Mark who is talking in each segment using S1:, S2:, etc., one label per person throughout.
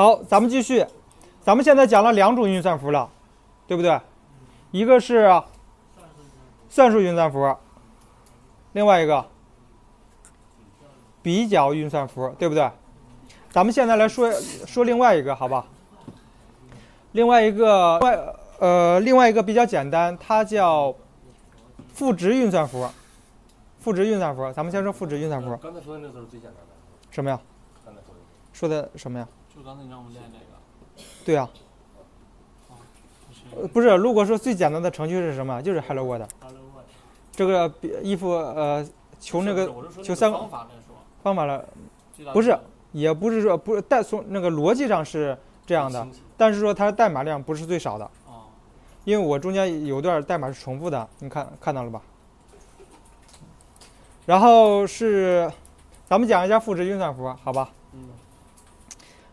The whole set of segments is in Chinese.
S1: 好，咱们继续。咱们现在讲了两种运算符了，对不对？一个是算术运算符，另外一个比较运算符，对不对？咱们现在来说说另外一个，好吧？另外一个外呃另外一个比较简单，它叫赋值运算符。赋值运算符，咱们先说赋值运算符。
S2: 刚才说的那都是最简单的。
S1: 什么呀？
S2: 刚才说的。
S1: 说的什么呀？
S3: 就刚才你让我们练这个。
S1: 对呀、
S3: 就是
S1: 呃，不是，如果说最简单的程序是什么？就是 Hello World。
S3: Hello World。
S1: 这个比 if 呃求那个求三个
S3: 方法
S1: 了，不是也不是说不是代从那个逻辑上是这样的，但是说它的代码量不是最少的，
S3: 哦，
S1: 因为我中间有段代码是重复的，你看看到了吧？然后是，咱们讲一下赋值运算符，好吧？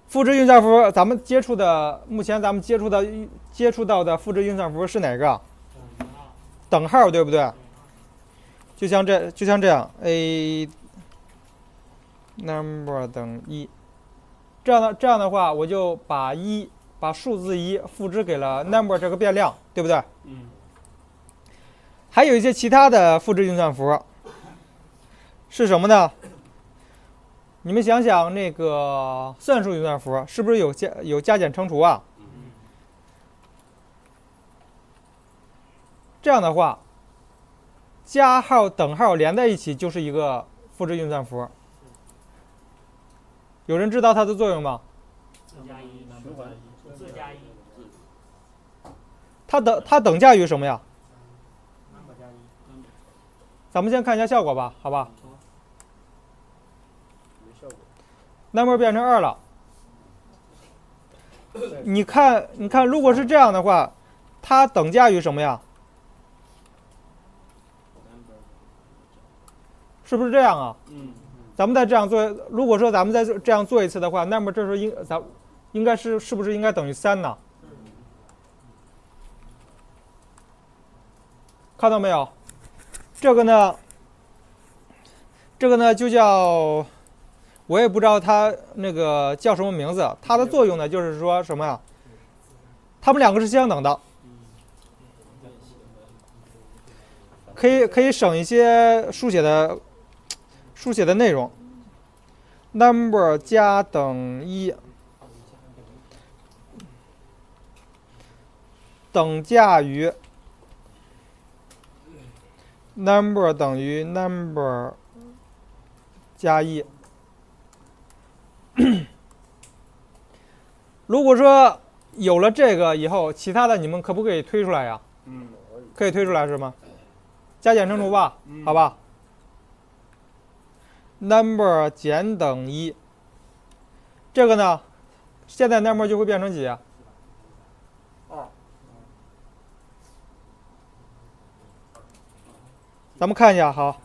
S3: 嗯，
S1: 赋值运算符，咱们接触的目前咱们接触的接触到的复制运算符是哪个？等号，对不对？就像这就像这样，a number 等一，这样的这样的话，我就把一把数字一复制给了 number 这个变量，对不对？
S3: 嗯，
S1: 还有一些其他的复制运算符，是什么呢？你们想想，那个算术运算符是不是有加有加减乘除啊？这样的话，加号等号连在一起就是一个复制运算符。有人知道它的作用吗？它等它等价于什么呀？咱们先看一下效果吧，好吧
S4: 没效果。
S1: ？number 变成二了。你看，你看，如果是这样的话，它等价于什么呀？是不是这样啊？
S3: 嗯，
S1: 咱们再这样做，如果说咱们再这样做一次的话，那么这时候应咱应该是是不是应该等于三呢？看到没有？这个呢，这个呢就叫，我也不知道它那个叫什么名字。它的作用呢就是说什么呀？它们两个是相等的，可以可以省一些书写的书写的内容。number 加等一等价于 number 等于 number 加一。如果说有了这个以后，其他的你们可不可以推出来呀？
S3: 嗯，
S1: 可以推出来是吗？加减乘除吧，
S3: 嗯
S1: 好吧。number 减等一，这个呢，现在 number 就会变成几啊？
S4: 二。
S1: 咱们看一下，好，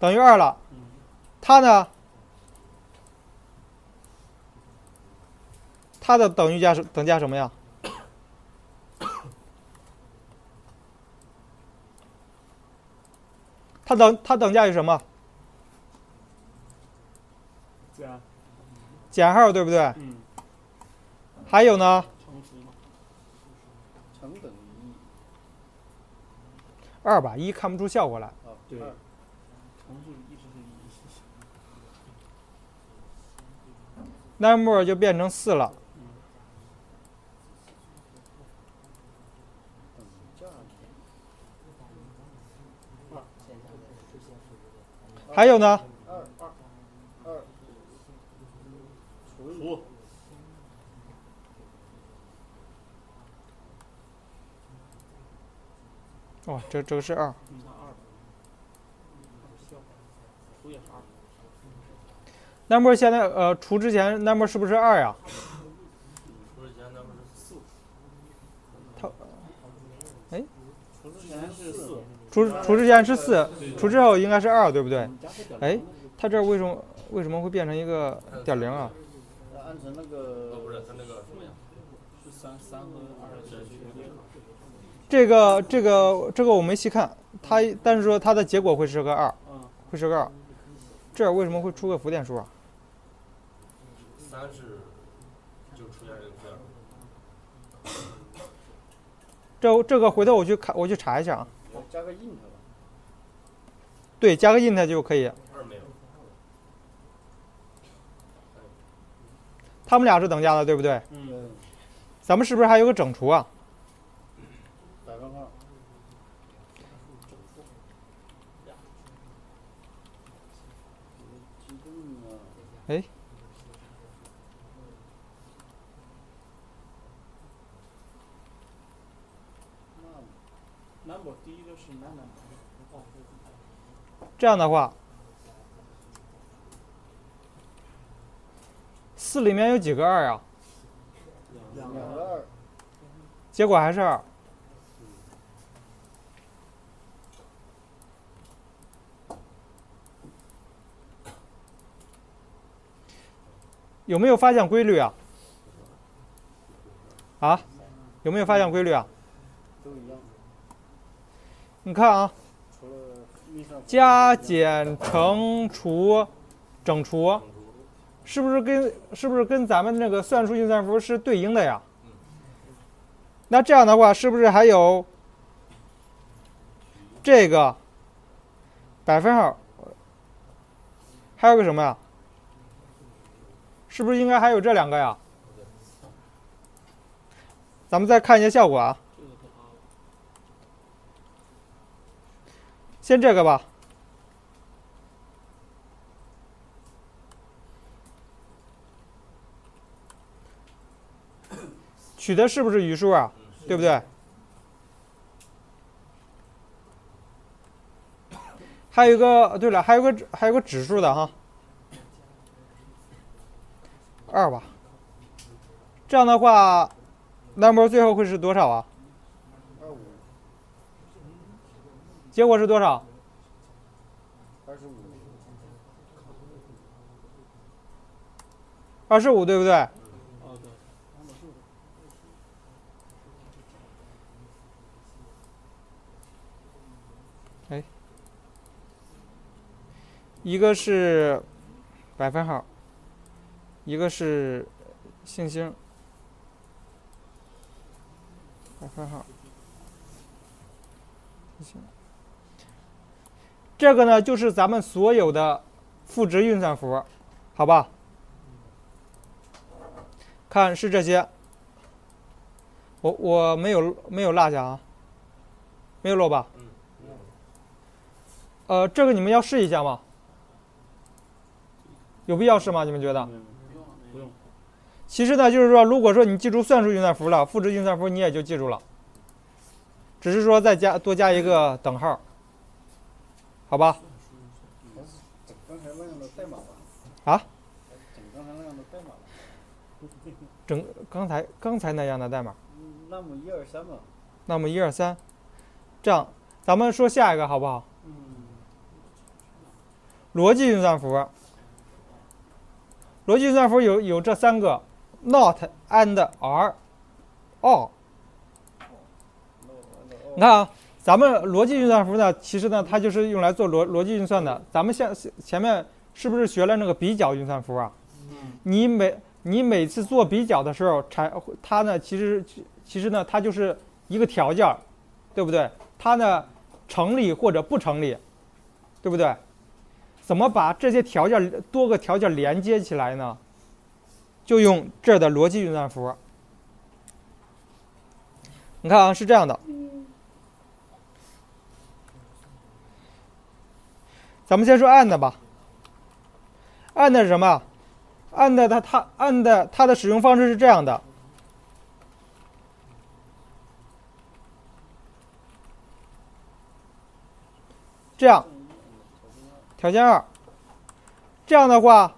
S1: 等于二了
S3: 嗯。
S1: 它呢？它的等于价是等价什么呀？它等它等价于什么？
S3: 减，
S1: 减号对不对？
S3: 嗯，
S1: 还有呢，
S3: 乘
S4: 等于一。
S1: 二吧，一看不出效果来。
S4: 哦，
S3: 对
S4: 二
S3: 乘数一直是一
S1: ，number 就变成四了。
S4: 等价
S1: 还有呢，
S4: 二二二除以
S3: 除，
S1: 哦，这这个是二。
S3: 嗯，二，效果，除也是二
S1: ，number 现在呃除之前 number 是不是二呀？
S2: 除之前那不是四，
S3: 除之前是四，
S1: 除除之前是四，除之后应该是二，对不对？哎，它这为什么为什么会变成一个点零啊？
S4: 按成那
S2: 哦
S4: 个
S2: 不是它那个什么呀？
S3: 是三三和二的。
S1: 这个这个这个我没细看，它但是说它的结果会是个二，
S3: 嗯，
S1: 会是个二。这为什么会出个浮点数啊？
S2: 三是就出现这个。
S1: 这这个回头我去看，我去查一下啊。
S4: 要加个 int 吧。
S1: 对，加个 int 就可以。
S2: 二没有，
S1: 他们俩是等价的，对不对？
S4: 嗯。
S1: 咱们是不是还有个整除啊？
S4: 百分号。激动啊！
S1: 哎，
S3: 那 number 第一个是 number，哦，
S1: 这样的话，四里面有几个二啊？
S4: 两个二，
S1: 结果还是二。有没有发现规律啊？啊，有没有发现规律啊？
S4: 都一样，
S1: 你看啊，加减乘除整除，是不是跟是不是跟咱们那个算术运算符是对应的呀？那这样的话，是不是还有这个百分号？还有个什么呀？是不是应该还有这两个呀？咱们再看一下效果。啊，先这个吧。取的是不是余数啊？对不对？还有一个，对了，还有个还有个指数的哈，二吧。这样的话，number 最后会是多少啊？
S4: 二五，
S1: 结果是多少？
S4: 二十五，
S1: 二十五，对不对？一个是百分号，一个是星星。百分号，星星。这个呢，就是咱们所有的赋值运算符，好吧？看是这些，我我没有没有落下啊，没有漏吧？
S2: 嗯，
S1: 呃，这个你们要试一下吗？有必要试吗？你们觉得？
S3: 不用，
S1: 其实呢，就是说，如果说你记住算术运算符了，赋值运算符你也就记住了，只是说再加多加一个等号，好吧？啊？
S4: 整刚才
S1: 刚才那样的代码，
S4: 嗯那么一二三吧。
S1: 那么一二三，这样咱们说下一个好不好？
S3: 嗯，
S1: 逻辑运算符，逻辑运算符有有这三个，not and are all。你看啊，咱们逻辑运算符呢，其实呢，它就是用来做逻逻辑运算的。咱们现前面是不是学了那个比较运算符啊？你每你每次做比较的时候，产它呢，其实其实呢，它就是一个条件儿，对不对？它呢成立或者不成立，对不对？怎么把这些条件多个条件连接起来呢？就用这儿的逻辑运算符。你看啊，是这样的。咱们先说 and 吧。and 是什么？and 它它 and 它的使用方式是这样的。这样，条件二。这样的话，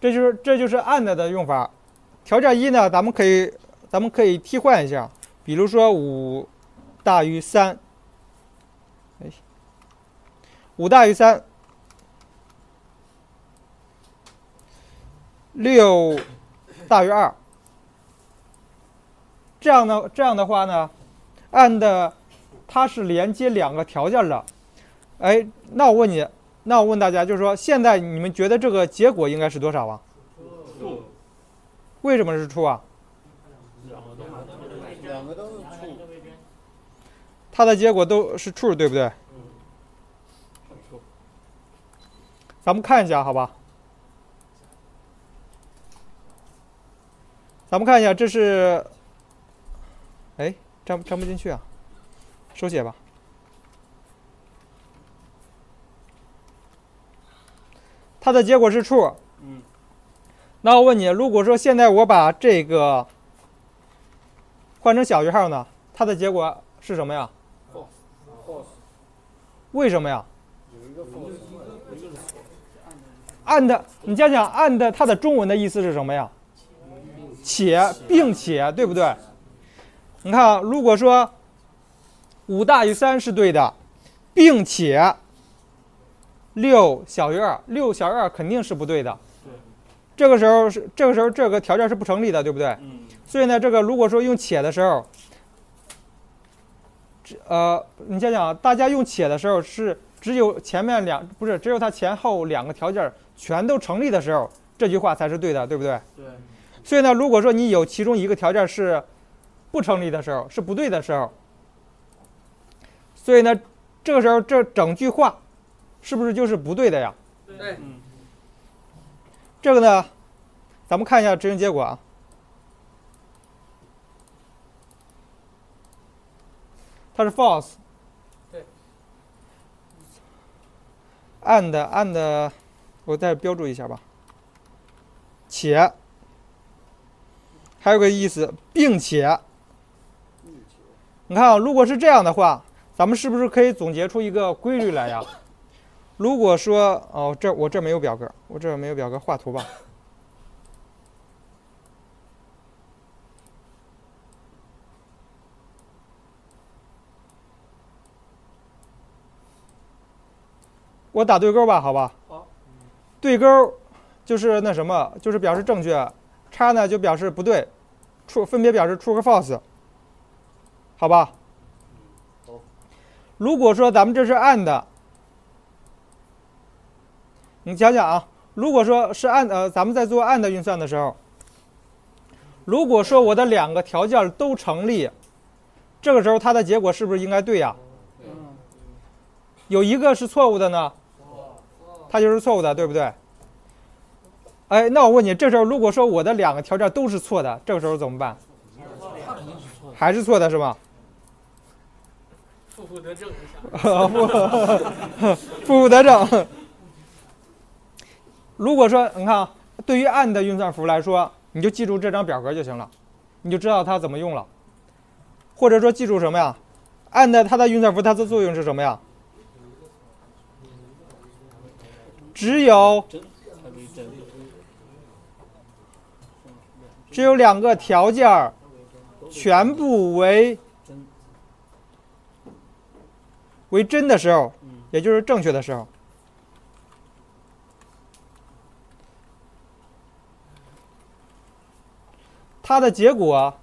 S1: 这就是这就是 and 的用法。条件一呢，咱们可以咱们可以替换一下，比如说五大于三，五大于三，六大于二。这样呢，这样的话呢，and 它是连接两个条件的。哎，那我问你，那我问大家，就是说现在你们觉得这个结果应该是多少啊？为什么是 true 啊？
S4: 两个都是处，
S1: 它的结果都是 true，对不对？咱们看一下，好吧？咱们看一下，这是，哎，粘粘不进去啊，手写吧。它的结果是 true。
S3: 嗯。
S1: 那我问你，如果说现在我把这个换成小于号呢，它的结果是什么呀
S4: ？false，
S1: 为什么呀？
S4: 有一个 false，
S1: and，你想想，，and 它的中文的意思是什么呀？且，并且，对不对？你看啊，如果说五大于三是对的，并且六小于二，六小于二肯定是不对的。这个时候是这个时候这个条件是不成立的，对不对？所以呢，这个如果说用且的时候，呃，你想想，大家用且的时候是只有前面两不是只有它前后两个条件全都成立的时候，这句话才是对的，对不对？
S3: 对。
S1: 所以呢，如果说你有其中一个条件是不成立的时候，是不对的时候，所以呢，这个时候这整句话是不是就是不对的呀？
S2: 对，
S3: 嗯。
S1: 这个呢，咱们看一下执行结果啊。它是 false。
S2: 对。
S1: and and，我再标注一下吧。且，还有个意思，并且。你看啊，如果是这样的话，咱们是不是可以总结出一个规律来呀？如果说哦，这我这没有表格，我这没有表格，画图吧。我打对勾吧，好吧？
S3: 好。
S1: 对勾就是那什么，就是表示正确，叉呢就表示不对，true 分别表示 true 和 false，好吧？
S4: 好。
S1: 如果说咱们这是 and，你想想啊，如果说是按呃，咱们在做 and 运算的时候，如果说我的两个条件都成立，这个时候它的结果是不是应该对呀？
S3: 嗯。
S1: 有一个是错误的呢，它就是错误的，对不对？哎，那我问你，这时候如果说我的两个条件都是错的，这个时候怎么办？还是错的是吧？
S3: 负负得正一下。
S1: 负负负得正。如果说你看啊，对于 and 运算符来说，你就记住这张表格就行了，你就知道它怎么用了。或者说记住什么呀？and 它的运算符它的作用是什么呀？只有。只有两个条件儿全部为。为真的时候，
S3: 嗯。
S1: 也就是正确的时候。它的结果，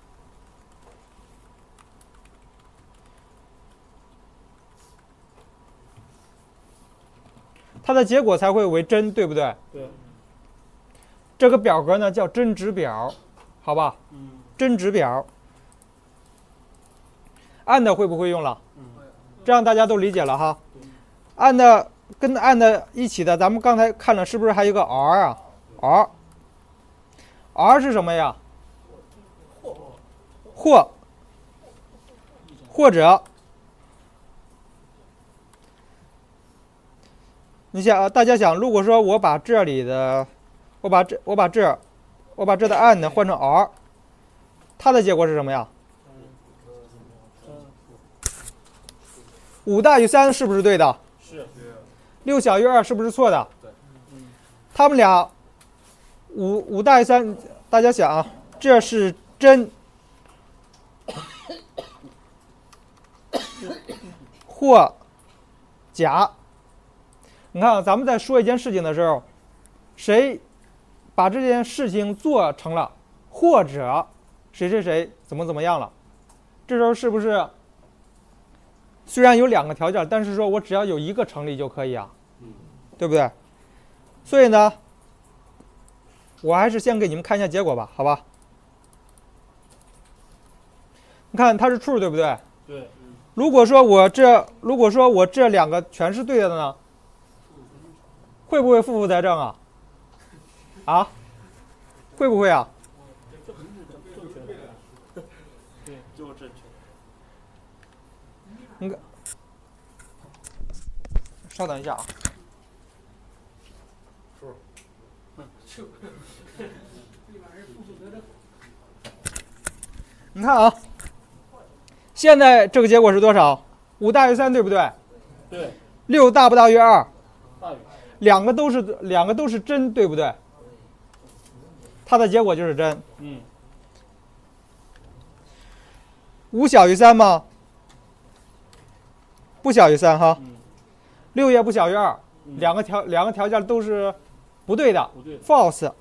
S1: 它的结果才会为真，对不对？
S3: 对。
S1: 这个表格呢叫真值表，好吧？
S3: 嗯。
S1: 真值表。and 会不会用了？
S3: 嗯。
S1: 这样大家都理解了哈。and 跟 and 一起的，咱们刚才看了，是不是还有一个 r 啊？r，r 是什么呀？或，或者，你想啊，大家想，如果说我把这里的，我把这，我把这，我把这的 and 换成 r，它的结果是什么呀？五大于三是不是对的？
S3: 是。
S1: 六小于二是不是错的？
S2: 对。
S1: 他们俩，五五大于三，大家想啊，这是真。或假，你看啊，咱们在说一件事情的时候，谁把这件事情做成了，或者谁谁谁怎么怎么样了，这时候是不是虽然有两个条件，但是说我只要有一个成立就可以啊，对不对？所以呢，我还是先给你们看一下结果吧，好吧？你看它是 true 对不对？
S3: 对，
S1: 如果说我这如果说我这两个全是对的呢，会不会负负得正啊？啊？会不会啊？
S3: 正正确的。对，就是正确。
S1: 稍等一下啊。你看啊，现在这个结果是多少？五大于三，对不对？
S3: 对，
S1: 六大不大于二。两个都是两个都是真，对不对？它的结果就是真。
S3: 嗯，
S1: 五小于三吗？不小于三哈。
S3: 嗯，
S1: 六也不小于二，
S3: 嗯
S1: 两个条两个条件都是不对的
S3: 不对
S1: ，，false。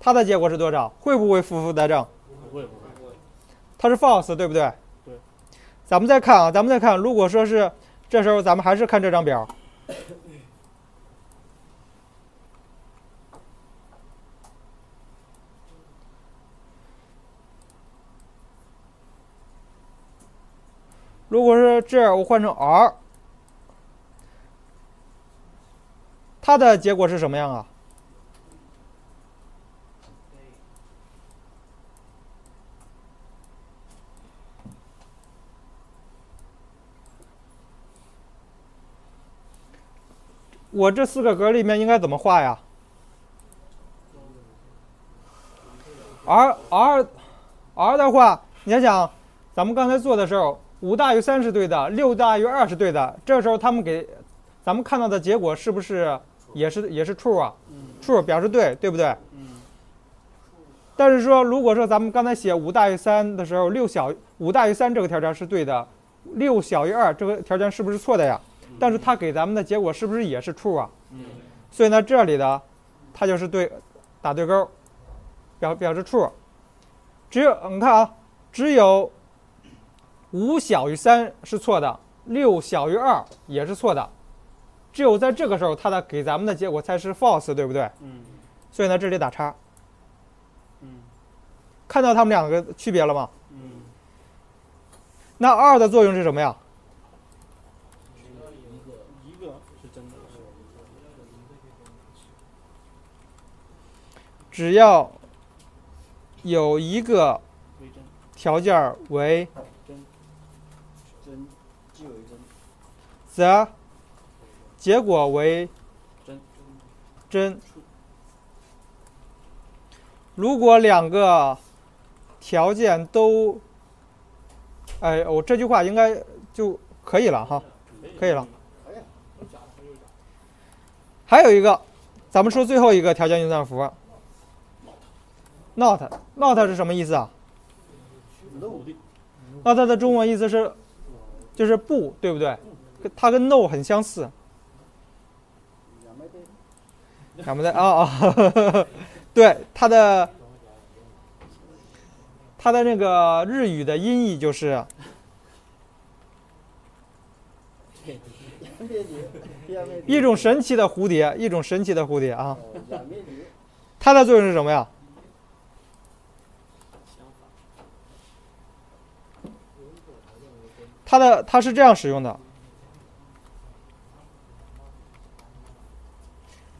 S1: 它的结果是多少？会不会负负得正？
S3: 不会不会。
S1: 它是 false，对不对？
S3: 对。
S1: 咱们再看啊，咱们再看，如果说是这时候，咱们还是看这张表。如果是这，我换成 r，它的结果是什么样啊？我这四个格里面应该怎么画呀？r r r 的话，你想想，咱们刚才做的时候，五大于三是对的，六大于二是对的。这时候他们给咱们看到的结果是不是也是也是 true 啊
S3: 嗯
S1: ？true 表示对，对不对？
S3: 嗯
S1: 但是说，如果说咱们刚才写五大于三的时候，六小五大于三这个条件是对的，六小于二这个条件是不是错的呀？但是它给咱们的结果是不是也是 true 啊？
S3: 嗯
S1: 所以呢，这里的它就是对，打对勾，表表示 true。只有你看啊，只有五小于三是错的，六小于二也是错的，只有在这个时候，它的给咱们的结果才是 false，对不对？
S3: 嗯
S1: 所以呢，这里打叉。
S3: 嗯
S1: 看到它们两个区别了吗？
S3: 嗯，
S1: 那二的作用是什么呀？
S3: 一个是真的，
S1: 只要有一个条件为
S4: 真，既为真，
S1: 则结果为
S3: 真。
S1: 如果两个条件都，哎，我这句话应该就可以了哈，可以了。还有一个，咱们说最后一个条件运算符，not not 是什么意思啊。？not 的中文意思是就是不，对不对？跟它跟 no 很相似。
S4: 两枚 对，
S1: 两不对啊啊，对它的它的那个日语的音译就是一种神奇的蝴蝶，一种神奇的蝴蝶啊。它的作用是什么呀？它的它是这样使用的。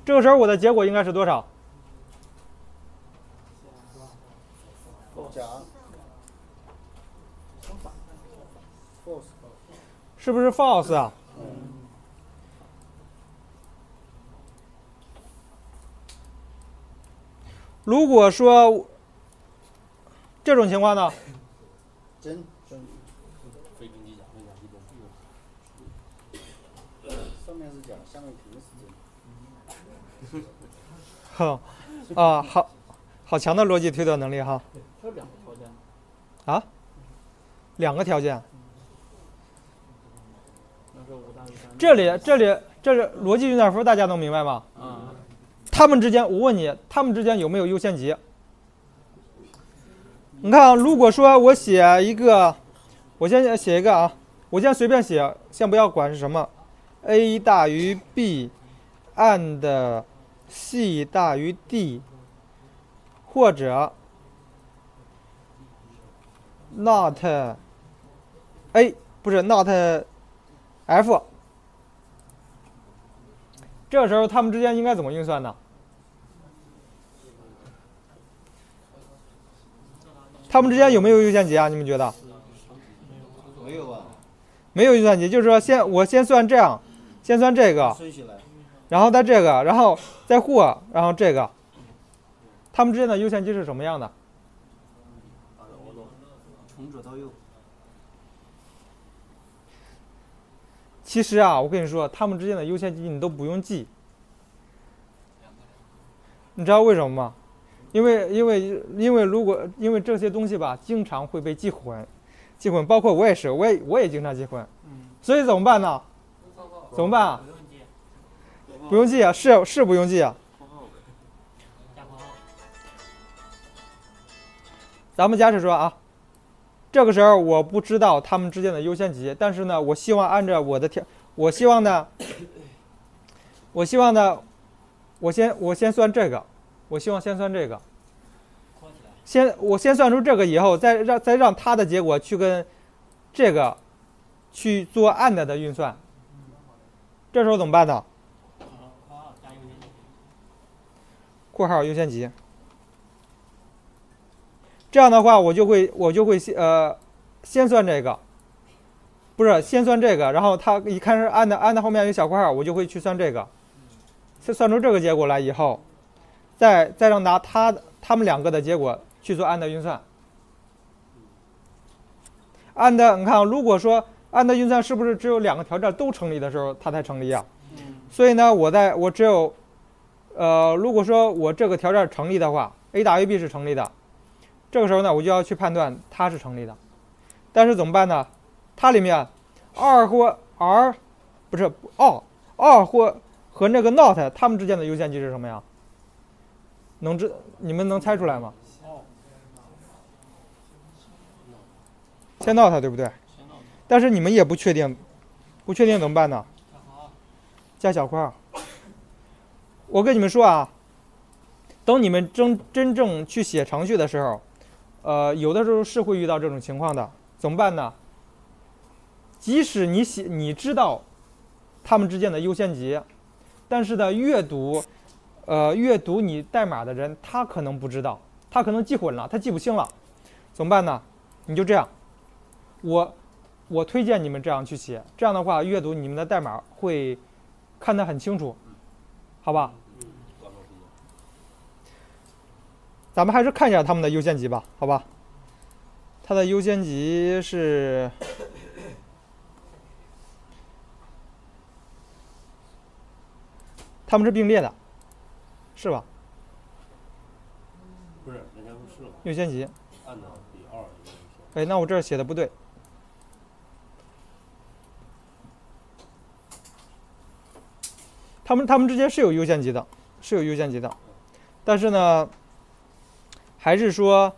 S1: 这个时候我的结果应该是多少？是不是 false 啊？如果说这种情况呢
S2: 非真即假，非假即真。
S4: 上面是假，下面肯定是真。
S1: 哼，啊，好好强的逻辑推断能力哈。
S3: 它有两个条件，
S1: 啊，两个条件。这里这里这里逻辑运算符大家能明白吗？
S3: 啊，
S1: 它们之间，我问你，他们之间有没有优先级？你看啊，如果说我写一个，我先写一个啊，我先随便写，先不要管是什么，a 大于 b，and 系大于 d，或者 not a 不是 not f。这时候它们之间应该怎么运算呢？它们之间有没有优先级啊？你们觉得？
S4: 没有吧？
S1: 没有优先级，就是说先我先算这样，先算这个，然后再这个，然后再或，然后这个，它们之间的优先级是什么样的？
S4: 从左到右。
S1: 其实啊，我跟你说，它们之间的优先级你都不用记，你知道为什么吗？因为因为因为如果因为这些东西吧，经常会被记混，记混，包括我也是，我也我也经常记混，所以怎么办呢？怎么办啊？不用记啊，是是不用记啊。咱们假设说啊，这个时候我不知道它们之间的优先级，但是呢，我希望按照我的条，我希望呢，我希望呢，我先我先算这个，我希望先算这个，先我先算出这个以后，再让再让它的结果去跟这个去做 and 的运算，这时候怎么办呢？括号优先级。这样的话，我就会我就会先呃先算这个，不是先算这个，然后它一看是按的按的后面有小括号，我就会去算这个，算算出这个结果来以后，再再让拿它的它们两个的结果去做按的运算。按的你看啊，如果说按的运算是不是只有两个条件都成立的时候它才成立啊？所以呢，我在我只有呃，如果说我这个条件成立的话，a 大于 b 是成立的。这个时候呢，我就要去判断它是成立的，但是怎么办呢？它里面 r 或 r 不是 r，r 或和那个 not 它们之间的优先级是什么呀？能知你们能猜出来吗？先 not 对不对？但是你们也不确定，不确定怎么办呢？加小括号。我跟你们说啊，等你们真真正去写程序的时候。呃，有的时候是会遇到这种情况的，怎么办呢？即使你写，你知道它们之间的优先级，但是呢，阅读，呃，阅读你代码的人，他可能不知道，他可能记混了，他记不清了，怎么办呢？你就这样，我我推荐你们这样去写，这样的话，阅读你们的代码会看得很清楚，好吧？咱们还是看一下他们的优先级吧，好吧？它的优先级是，他们是并列的，是吧？
S2: 不是，人家不是吗？
S1: 优先级。
S2: 按的比二优先。
S1: 哎，那我这儿写的不对。他们他们之间是有优先级的，是有优先级的，但是呢。还是说，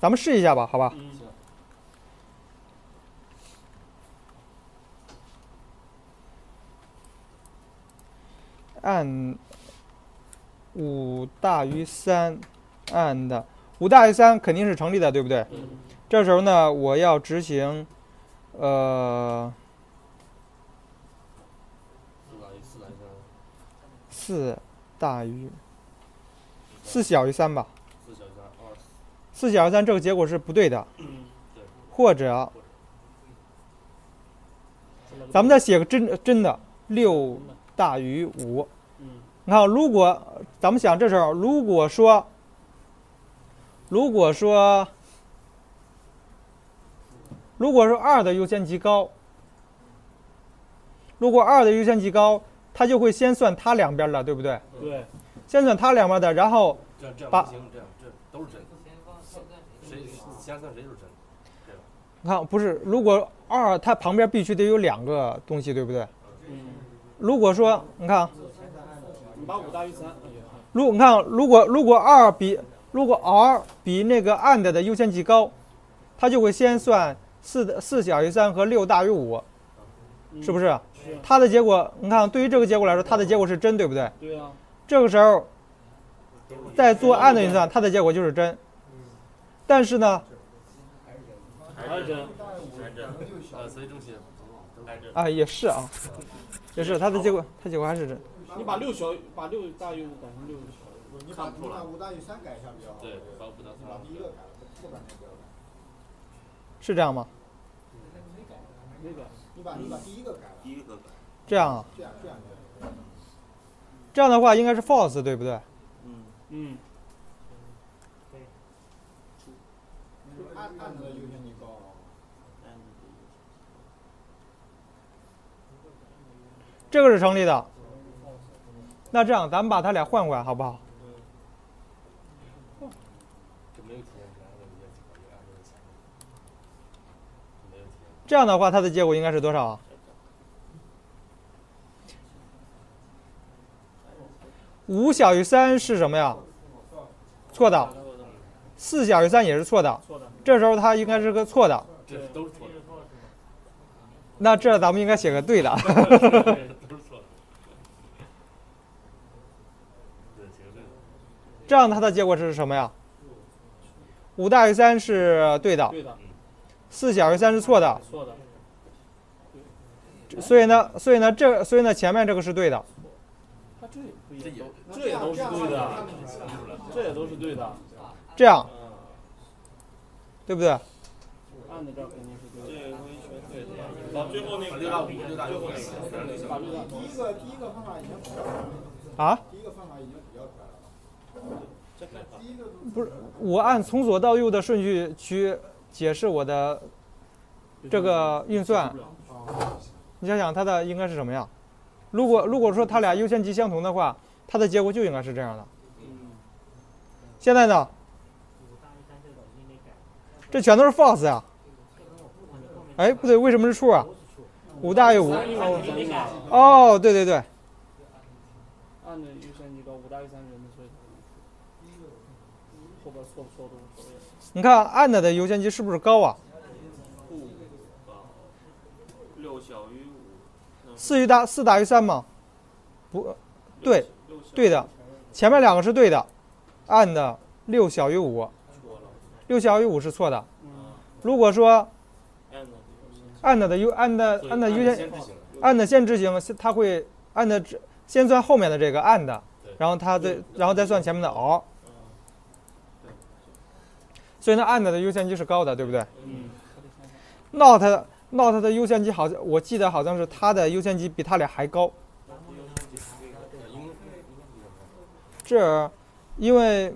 S1: 咱们试一下吧，好吧？按五大于三，and 五大于三肯定是成立的，对不对？这时候呢，我要执行，呃，四大于四小于三吧。四小于三，这个结果是不对的，或者，咱们再写个真真的六大于五。你看，如果咱们想这时候，如果说，如果说，如果说二的优先级高，如果二的优先级高，它就会先算它两边的，对不对？
S3: 对。
S1: 先算它两边的，然后把。
S2: 先算谁就是真，
S1: 你看，不是，如果二它旁边必须得有两个东西，对不对？如果说，你看，
S3: 你把五大于三。
S1: 如你看，如果如果二比如果 r 比那个 and 的优先级高，它就会先算四的四小于三和六大于五，是不是？
S3: 是，
S1: 它的结果，你看，对于这个结果来说，它的结果是真，对不对？
S3: 对啊，
S1: 这个时候，在做 AND 运算，它的结果就是真。但是呢，
S3: 还是真，
S2: 呃，所以正写还真。
S1: 啊，也是啊，也是他的结果，他结果还是真。
S3: 你把六小把六大于五改成六小于
S4: 你把你把五大于三改一下比较好。
S2: 对，把不到
S4: 你把第一个改了，后边改。
S1: 是这样吗？
S3: 那个
S4: 你把你把第一个改了，
S2: 第一个改。
S1: 这样啊，
S4: 这样这样就
S1: 这样的话应该是 false，对不对？
S2: 嗯。
S3: 嗯，
S4: 按按的优先级高。
S1: 这个是成立的。那这样，咱们把它俩换换，好不好？
S2: 这
S1: 样的话，它的结果应该是多少啊？五小于三是什么呀？错的。四小于三也是错的。
S3: 错的，
S1: 这时候它应该是个错的。
S2: 这都是错的。
S1: 那这咱们应该写个对的。
S2: 都是错的。对，写个对的。
S1: 这样它的结果是什么呀？五大于三是对的，四小于三是错的。
S3: 错的，
S1: 所以呢，所以呢，这所以呢，前面这个是对的。
S3: 它这不
S2: 这也
S3: 这也都是对的，这也都是对的，
S1: 这样
S3: 嗯，
S1: 对不对？
S3: 按的这肯定是对的，这个东西全对的。好，最后那个
S2: 六大五六大
S3: 最后
S2: 五
S3: 那个把六大
S4: 第一个第一个方法已经
S1: 啊？
S4: 第一个方法已经
S1: 不是，我按从左到右的顺序去解释我的这个运算。你想想，它的应该是什么样？如果如果说它俩优先级相同的话，它的结果就应该是这样的。现在呢，这全都是 false 呀、哎，不对，为什么是 true 啊？五大于五。哦，对对对，
S3: 按的优先级高，五大于三是人的所以后边错不错都无所谓。
S1: 你看 and 的优先级是不是高啊？
S3: 不高，六小于五，
S1: 四于大四大于三吗？不，对，对的，前面两个是对的，and 六小于五，六小于五是错的。
S3: 嗯，
S1: 如果说
S3: 按的
S1: and 的优 and and 优先
S2: 先执行。
S1: and 先执行，它会 and 只先算后面的这个 and，然后它再然后再算前面的 or，
S3: 嗯，
S1: 所以呢 and 的优先级是高的，对不对
S3: 嗯
S1: ，？not not 的优先级好像我记得好像是它的优先级比它俩还高。这因为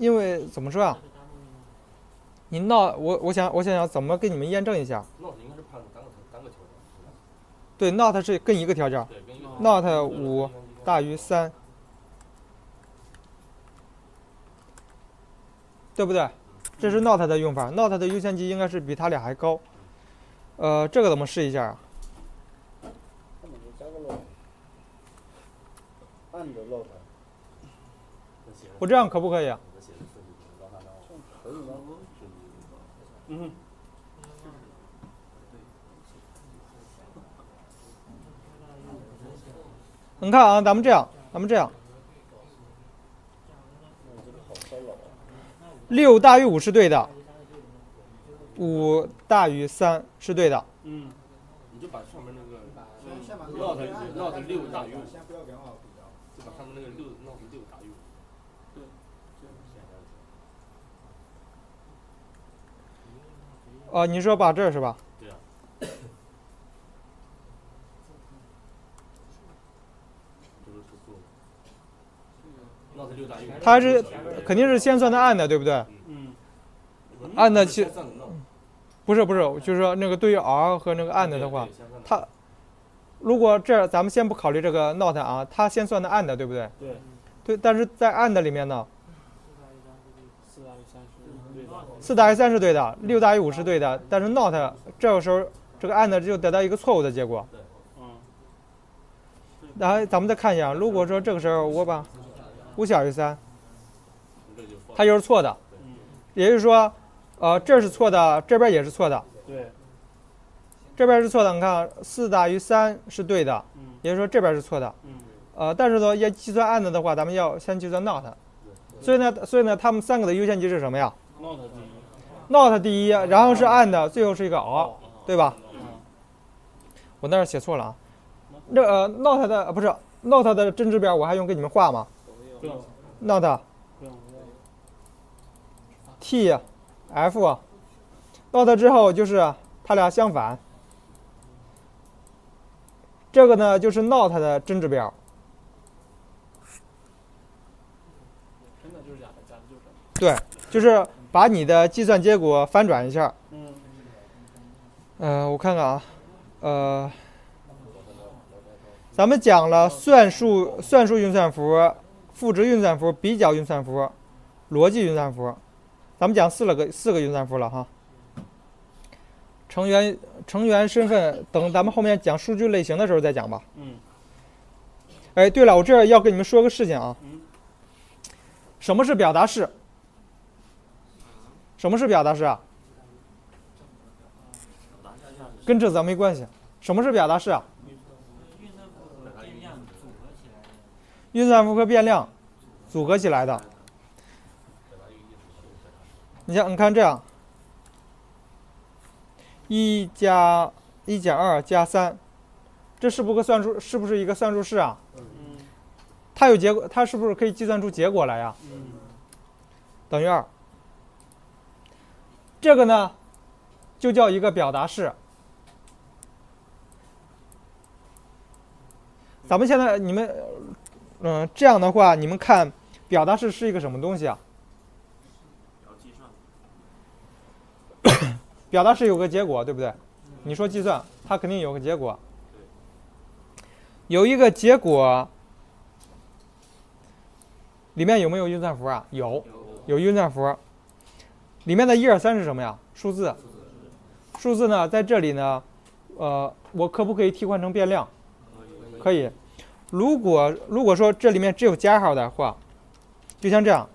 S1: 因为怎么说啊？你 not 我我想我想想怎么给你们验证一下？
S2: 那我应该是判单个单个条件。
S1: 对，not 是跟一个条件 not 五大于三，对不对？这是 not 的用法，not 的优先级应该是比它俩还高。呃，这个怎么试一下啊？我这样可不可以啊？
S3: 嗯，
S1: 你看啊，咱们这样，咱们这样，
S4: 那这个好骚扰啊！
S1: 六大于五是对的，五大于三是对的。
S3: 嗯，
S2: 你就把上面那个
S4: 先把
S2: not
S4: 先按
S2: not 六大于五，
S4: 先不要跟 out 比较。
S2: 就把上面那个六 not 六大于五。
S3: 对，
S1: 哦、你说把这是吧？
S2: 对呀。这个是错
S1: 它是肯定是先算的 and，对不对？
S3: 嗯，
S1: 按的其不是不是，就是说那个对于 r 和那个 and 的话，，它如果这咱们先不考虑这个 not 啊，它先算的 and，对不对？
S3: 对，
S1: 对，但是在 and 里面呢，
S3: 四大于三是对的，
S1: 四大于三是对的，六大于五是对的，但是 not 这个时候这个 and 就得到一个错误的结果。
S3: 嗯，
S1: 然后咱们再看一下，如果说这个时候我把五小于三，它就是错的，
S3: 嗯，
S1: 也就是说，呃，这是错的，这边也是错的。
S3: 对，
S1: 这边是错的。你看，四大于三是对的，
S3: 嗯
S1: 也就是说这边是错的。
S3: 嗯
S1: 呃，但是呢，要计算 and 的话，咱们要先计算 not。所以呢，所以呢，它们三个的优先级是什么呀
S3: ，not 第一
S1: ，？not 第一，然后是 and，最后是一个 or，对吧？
S3: 嗯
S1: 我那儿写错了啊。那呃，not 的呃不是 not 的真值表，我还用给你们画吗 Not，T，F，Not 之后就是它俩相反。这个呢就是 not 的真值表，对，就是把你的计算结果翻转一下。
S3: 嗯
S1: 呃，我看看啊，呃，咱们讲了算术、算术运算符、赋值运算符、比较运算符、逻辑运算符，咱们讲四了个四个运算符了哈。成员、成员身份等咱们后面讲数据类型的时候再讲吧。
S3: 嗯
S1: 哎，对了，我这儿要跟你们说个事情啊。
S3: 嗯
S1: 什么是表达式？什么是表达式啊？跟这咱没关系。什么是表达式啊？运算符和变量组合起来的。你像，你看这样，一加一减二加三，这是不是个算术？是不是一个算术式啊？它有结果，它是不是可以计算出结果来呀？等于二。这个呢，就叫一个表达式。咱们现在你们，嗯、这样的话，你们看表达式是一个什么东西啊？表达式有个结果，对不对？你说计算，它肯定有个结果。有一个结果，里面有没有运算符啊？有，有运算符。里面的一二三是什么呀？数字。数字呢，在这里呢，呃，我可不可以替换成变量？可以。如果如果说这里面只有加号的话，就像这样，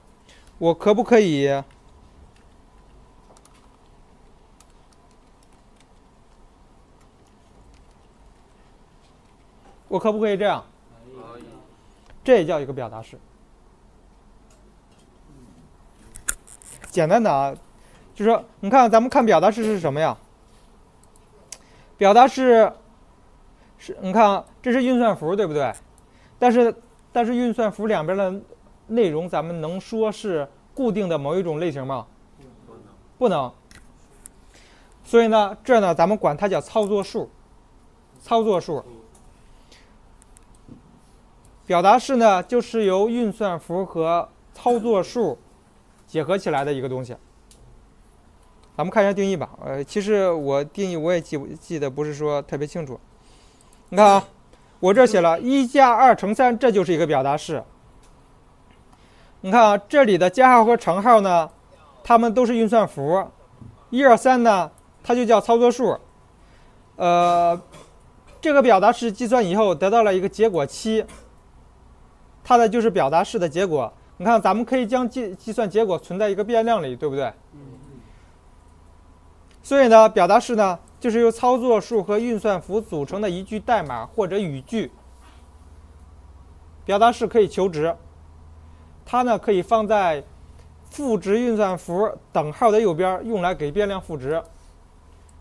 S1: 我可不可以？我可不可以这样？这也叫一个表达式。简单的啊，就是说，你看咱们看表达式是什么呀？表达式是，你看啊这是运算符，对不对？但是但是运算符两边的内容，咱们能说是固定的某一种类型吗？
S4: 不能，
S1: 所以呢，这呢，咱们管它叫操作数。操作数。表达式呢，就是由运算符和操作数结合起来的一个东西。咱们看一下定义吧。呃，其实我定义我也记记得不是说特别清楚。你看啊，我这写了一加二乘三，这就是一个表达式。你看啊，这里的加号和乘号呢，它们都是运算符。一二三呢，它就叫操作数。呃，这个表达式计算以后得到了一个结果七，它的就是表达式的结果。你看，咱们可以将计计算结果存在一个变量里，对不对？所以呢，表达式呢就是由操作数和运算符组成的一句代码或者语句。表达式可以求值，它呢可以放在赋值运算符等号的右边，用来给变量赋值。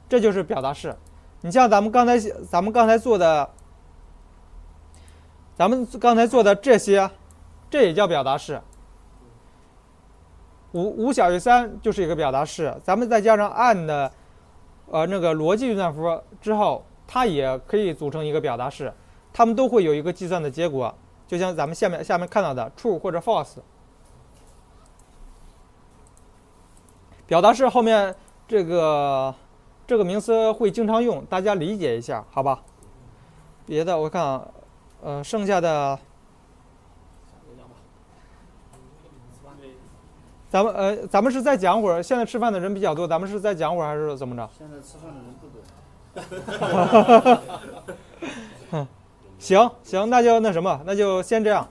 S1: 这就是表达式。你像咱们刚才咱们刚才做的，咱们刚才做的这些，这也叫表达式。五五小于三就是一个表达式，咱们再加上 and，呃，那个逻辑运算符之后，它也可以组成一个表达式，它们都会有一个计算的结果，就像咱们下面下面看到的 true 或者 false。表达式后面这个这个名词会经常用，大家理解一下，好吧？别的我看，呃，剩下的咱们呃，咱们是再讲会儿。现在吃饭的人比较多，咱们是再讲会儿还是怎么着？
S4: 现在吃饭的人不多。
S1: 行行，那就那什么，那就先这样。